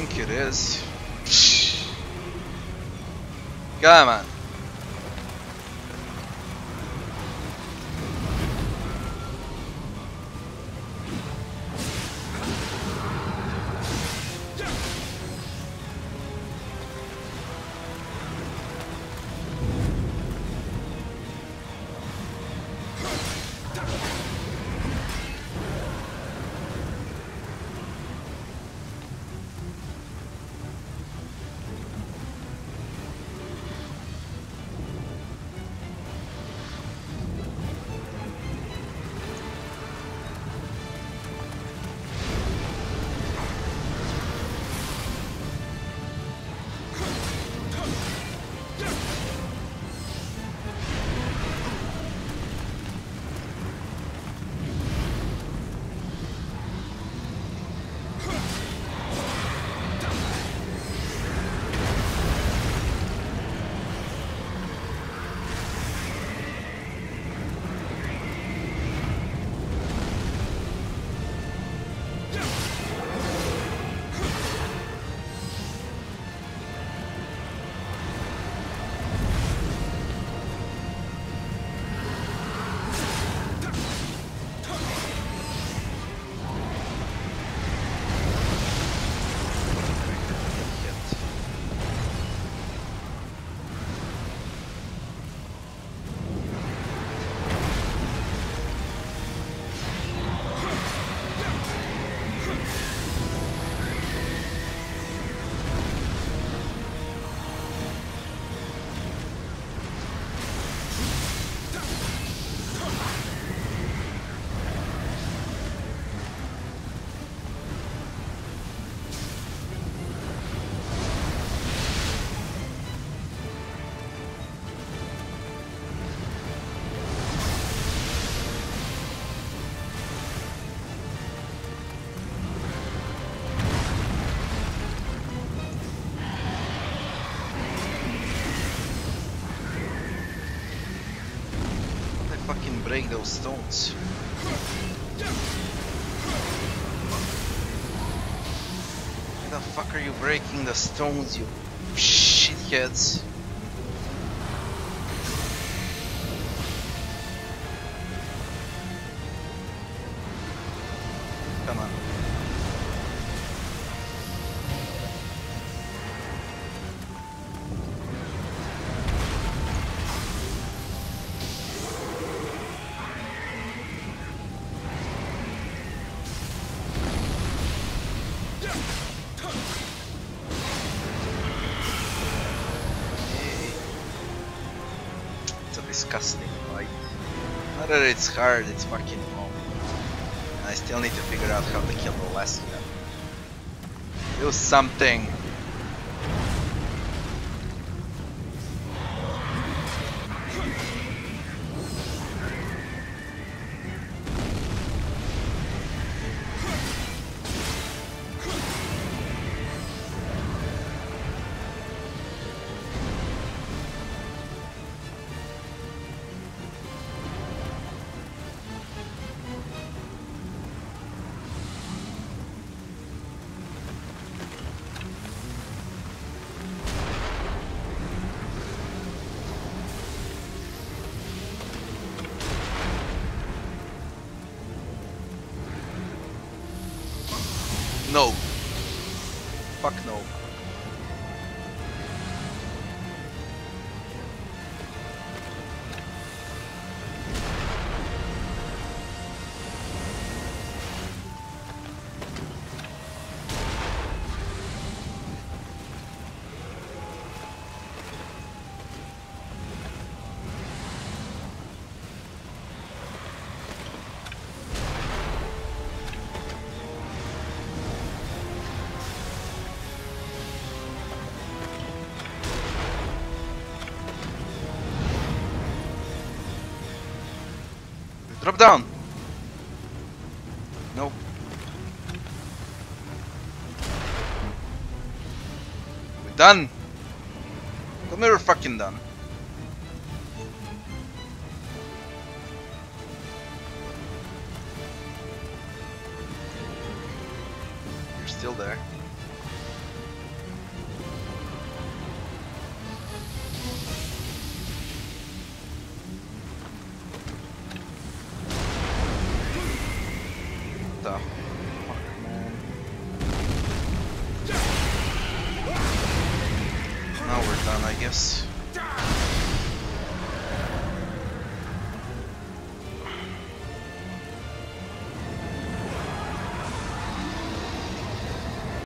think it is. Come on. Break those stones. Why the fuck are you breaking the stones, you shitheads? It's a disgusting fight. Not that it's hard, it's fucking. And I still need to figure out how to kill the last guy. Do something! No. Fuck no. Drop down! Nope. We're done! Tell me we're fucking done. You're still there.